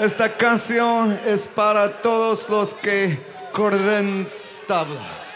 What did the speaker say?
Esta canción es para todos los que corren tabla.